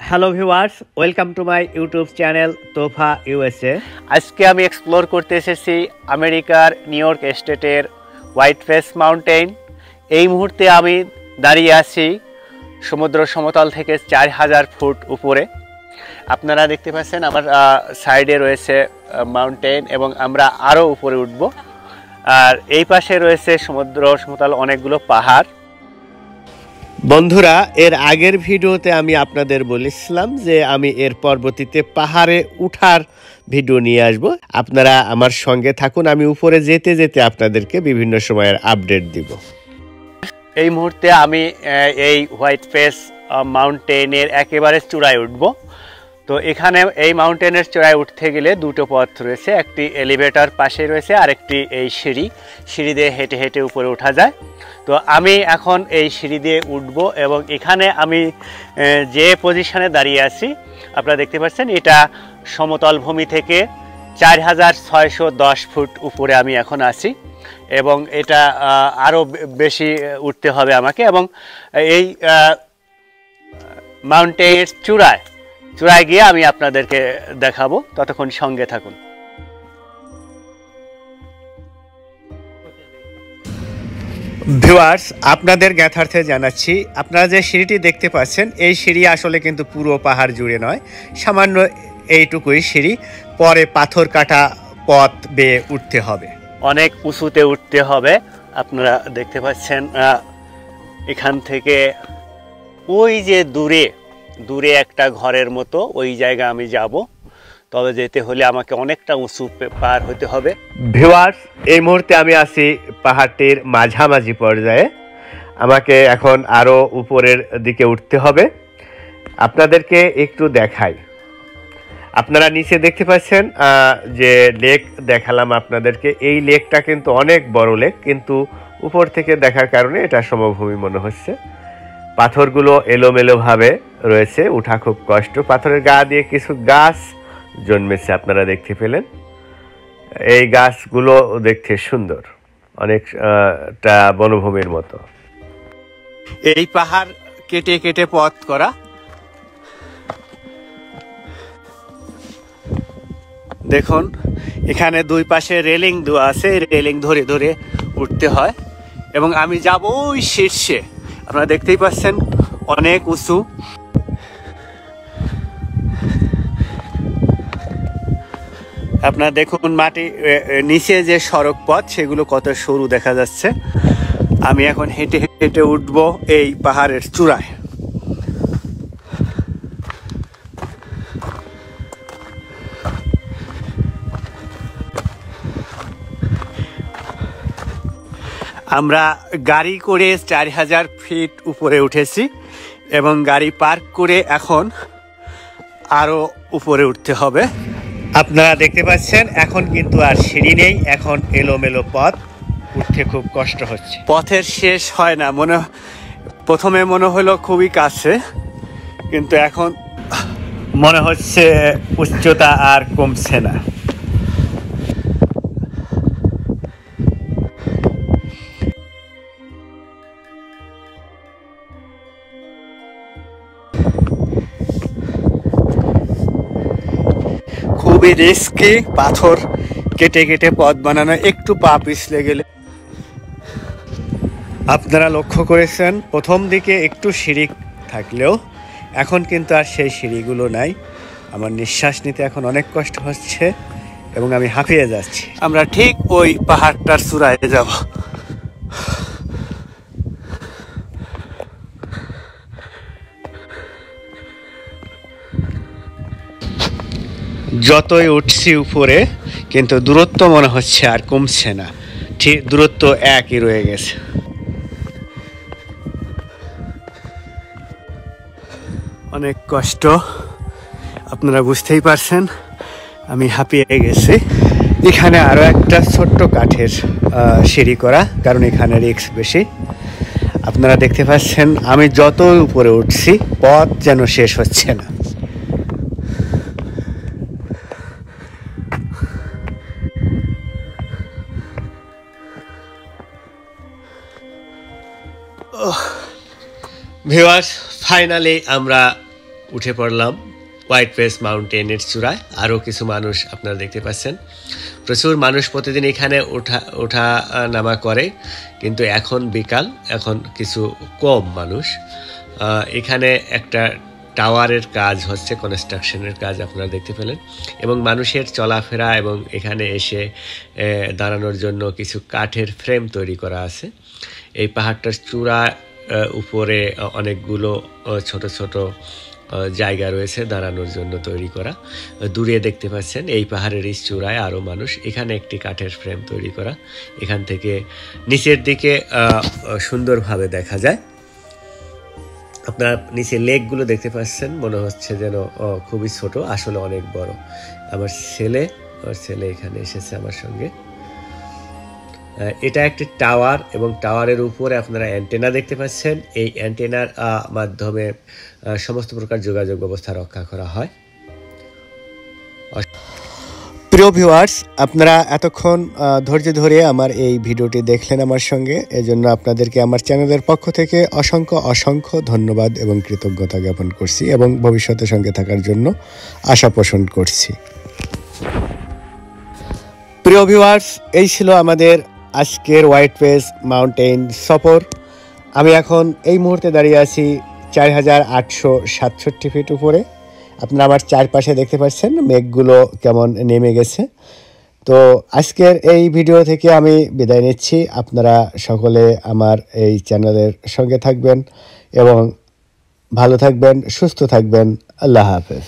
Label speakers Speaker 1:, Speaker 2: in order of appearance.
Speaker 1: Hello viewers welcome to my YouTube channel Tofa USA
Speaker 2: আজকে আমি explore করতে এসেছি আমেরিকার নিউ ইয়র্ক স্টেটের হোয়াইট ফেস মাউন্টেন এই মুহূর্তে আমি দাঁড়িয়ে আছি সমুদ্র সমতল থেকে চার হাজার ফুট উপরে। আপনারা দেখতে পাচ্ছেন আমার সাইডে রয়েছে মাউন্টেন এবং আমরা আরও উপরে উঠব। আর এই পাশে রয়েছে সমুদ্র সমতল অনেকগুলো পাহাড়।
Speaker 1: বন্ধুরা, এর আগের ভিডিওতে আমি আপনাদের বলেছিলাম যে আমি এর পরবর্তীতে পাহাড়ে উঠার ভিডিও নিয়ে আসব। আপনারা আমার সঙ্গে থাকুন, আমি উপরে যেতে যেতে আপনাদেরকে বিভিন্ন সময়ের আপডেট দিব।
Speaker 2: এই মুহূর্তে আমি এই হোয়াইট ফেস মাউন্টেনের একেবারে চূড়ায় উঠব। তো এখানে এই মাউন্টেনের চূড়ায় উঠতে গেলে দুটো পথ রয়েছে। একটি এলিভেটর পাশে রয়েছে আর একটি এই সিঁড়ি। সিঁড়ি দিয়ে হেঁটে হেঁটে উপরে ওঠা যায়। তো আমি এখন এই সিঁড়ি দিয়ে উঠব এবং এখানে আমি যে পজিশনে দাঁড়িয়ে আছি, আপনারা দেখতে পাচ্ছেন, এটা সমতল ভূমি থেকে চার হাজার ছয়শো দশ ফুট উপরে আমি এখন আছি এবং এটা আরও বেশি উঠতে হবে আমাকে এবং এই মাউন্টেনের চূড়ায় চূড়ায় গিয়ে আমি আপনাদেরকে দেখাবো। ততক্ষণ সঙ্গে থাকুন।
Speaker 1: ভিউয়ার্স আপনাদের জ্ঞাতার্থে জানাচ্ছি আপনারা যে সিঁড়িটি দেখতে পাচ্ছেন এই সিঁড়ি আসলে কিন্তু পুরো পাহাড় জুড়ে নয়। সামান্য এইটুকুই সিঁড়ি পরে পাথর কাটা পথ বেয়ে উঠতে হবে।
Speaker 2: অনেক উঁচুতে উঠতে হবে। আপনারা দেখতে পাচ্ছেন আহ, এখান থেকে ওই যে দূরে দূরে একটা ঘরের মতো ওই জায়গা আমি যাব। তবে যেতে হলে আমাকে অনেকটা উঁচু পার হতে হবে।
Speaker 1: ভিউয়ার্স এই মুহূর্তে আমি আছি পাহাড়টির মাঝামাঝি পর্যায়ে। আমাকে এখন আরও উপরের দিকে উঠতে হবে। আপনাদেরকে একটু দেখাই। আপনারা নিচে দেখতে পাচ্ছেন যে লেক দেখালাম আপনাদেরকে। এই লেকটা কিন্তু অনেক বড় লেক কিন্তু উপর থেকে দেখার কারণে এটা সমভূমি মনে হচ্ছে। পাথরগুলো এলোমেলোভাবে রয়েছে, উঠা খুব কষ্ট। পাথরের গা দিয়ে কিছু গাছ জন্মেছে, আপনারা দেখতে পেলেন। এই গাছগুলো দেখতে সুন্দর, অনেকটা বনভূমির মতো।
Speaker 2: এই পাহাড় কেটে কেটে পথ করা। দেখুন, এখানে দুই পাশে রেলিং দেওয়া আছে রেলিং ধরে ধরে উঠতে হয়। এবং আমি যাব ওই শীর্ষে। আপনারা দেখতেই পাচ্ছেন, অনেক উঁচু। আপনারা দেখুন মাটি নিচে যে সড়ক পথ সেগুলো কত সরু দেখা যাচ্ছে। আমি এখন হেঁটে হেঁটে উঠবো এই পাহাড়ের চূড়ায়। আমরা গাড়ি করে চার হাজার ফিট উপরে উঠেছি এবং গাড়ি পার্ক করে এখন আরও উপরে উঠতে হবে।
Speaker 1: আপনারা দেখতে পাচ্ছেন, এখন কিন্তু আর সিঁড়ি নেই, এখন এলোমেলো পথ। উঠতে খুব কষ্ট হচ্ছে।
Speaker 2: পথের শেষ হয় না, মনে প্রথমে মনে হলো খুবই কাছে, কিন্তু এখন
Speaker 1: মনে হচ্ছে উচ্চতা আর কমছে না।
Speaker 2: খুবই রিস্কি পাথর কেটে কেটে পথ বানানো, একটু পা পিছলে গেলে।
Speaker 1: আপনারা লক্ষ্য করেছেন, প্রথম দিকে একটু সিঁড়ি থাকলেও এখন কিন্তু আর সেই সিঁড়িগুলো নাই। আমার নিঃশ্বাস নিতে এখন অনেক কষ্ট হচ্ছে এবং আমি হাঁপিয়ে যাচ্ছি।
Speaker 2: আমরা ঠিক ওই পাহাড়টার চূড়ায় যাব।
Speaker 1: যতই উঠছি উপরে, কিন্তু দূরত্ব মনে হচ্ছে আর কমছে না। ঠিক দূরত্ব একই রয়ে গেছে।
Speaker 2: অনেক কষ্ট, আপনারা বুঝতেই পারছেন, আমি হাঁপিয়ে গেছি।
Speaker 1: এখানে আরও একটা ছোট্ট কাঠের সিঁড়ি করা, কারণ এখানে রিক্স বেশি। আপনারা দেখতে পাচ্ছেন, আমি যত উপরে উঠছি, পথ যেন শেষ হচ্ছে না। ভিওয়ার্স ফাইনালি আমরা উঠে পড়লাম হোয়াইট ফেস মাউন্টেনের চূড়ায়। আরও কিছু মানুষ আপনারা দেখতে পাচ্ছেন। প্রচুর মানুষ প্রতিদিন এখানে ওঠা ওঠা নামা করে। কিন্তু এখন বিকাল, এখন কিছু কম মানুষ। এখানে একটা টাওয়ারের কাজ হচ্ছে, কনস্ট্রাকশনের কাজ আপনারা দেখতে পেলেন। এবং মানুষের চলাফেরা এবং এখানে এসে দাঁড়ানোর জন্য কিছু কাঠের ফ্রেম তৈরি করা আছে। এই পাহাড়টার চূড়া উপরে অনেকগুলো ছোট ছোট জায়গা রয়েছে দাঁড়ানোর জন্য তৈরি করা। দূরে দেখতে পাচ্ছেন এই পাহাড়ের এই চূড়ায় আরও মানুষ। এখানে একটি কাঠের ফ্রেম তৈরি করা। এখান থেকে নিচের দিকে সুন্দরভাবে দেখা যায়। আপনার নিচে লেকগুলো দেখতে পাচ্ছেন, মনে হচ্ছে যেন খুবই ছোট, আসলে অনেক বড়। আমার ছেলে আমার ছেলে এখানে এসেছে আমার সঙ্গে। এটা একটি টাওয়ার এবং টাওয়ারের উপরে আপনারা অ্যান্টেনা দেখতে পাচ্ছেন। এই অ্যান্টেনার মাধ্যমে সমস্ত প্রকার যোগাযোগ ব্যবস্থা রক্ষা করা হয়। প্রিয় ভিউয়ার্স আপনারা এতক্ষণ ধৈর্য ধরে আমার এই ভিডিওটি দেখলেন আমার সঙ্গে। এজন্য আপনাদেরকে আমার চ্যানেলের পক্ষ থেকে অসংখ্য অসংখ্য ধন্যবাদ এবং কৃতজ্ঞতা জ্ঞাপন করছি এবং ভবিষ্যতে সঙ্গে থাকার জন্য আশা পোষণ করছি। প্রিয় ভিউয়ার্স এই ছিল আমাদের আজকের হোয়াইট ফেস মাউন্টেন সফর। আমি এখন এই মুহূর্তে দাঁড়িয়ে আছি চার হাজার আটশো সাতষট্টি ফিট উপরে। আপনারা আমার চারপাশে দেখতে পাচ্ছেন, মেঘগুলো কেমন নেমে গেছে। তো আজকের এই ভিডিও থেকে আমি বিদায় নিচ্ছি। আপনারা সকলে আমার এই চ্যানেলের সঙ্গে থাকবেন এবং ভালো থাকবেন, সুস্থ থাকবেন। আল্লাহ হাফেজ।